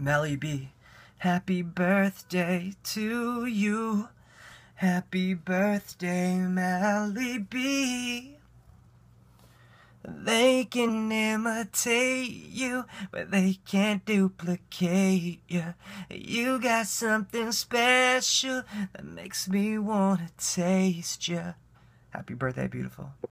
Melly B. Happy birthday to you. Happy birthday, Melly B. They can imitate you, but they can't duplicate you. You got something special that makes me wanna taste you. Happy birthday, beautiful.